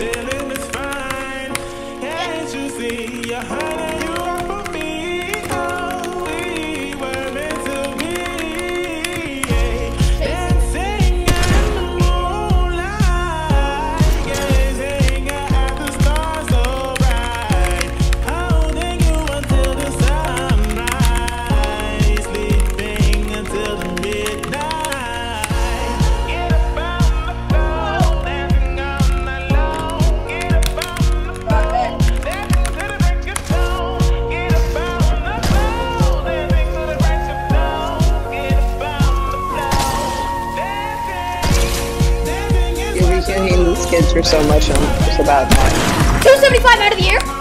feeling is fine. Can't you see your honey? Kids are so much um, just about that. 275 out of the air.